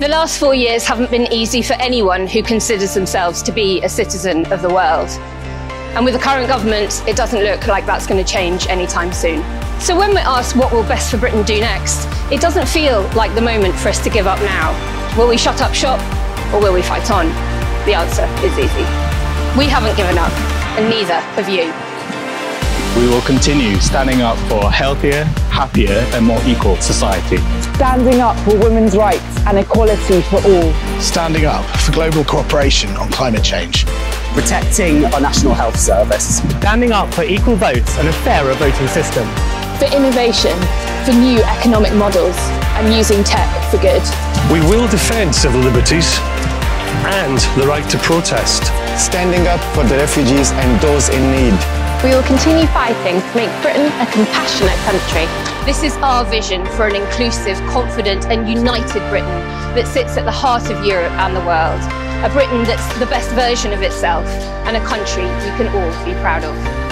The last four years haven't been easy for anyone who considers themselves to be a citizen of the world. And with the current government, it doesn't look like that's going to change anytime soon. So when we're asked what will Best for Britain do next, it doesn't feel like the moment for us to give up now. Will we shut up shop or will we fight on? The answer is easy. We haven't given up, and neither have you. We will continue standing up for a healthier, happier and more equal society. Standing up for women's rights and equality for all. Standing up for global cooperation on climate change. Protecting our National Health Service. Standing up for equal votes and a fairer voting system. For innovation, for new economic models and using tech for good. We will defend civil liberties and the right to protest. Standing up for the refugees and those in need. We will continue fighting to make Britain a compassionate country. This is our vision for an inclusive, confident and united Britain that sits at the heart of Europe and the world. A Britain that's the best version of itself and a country you can all be proud of.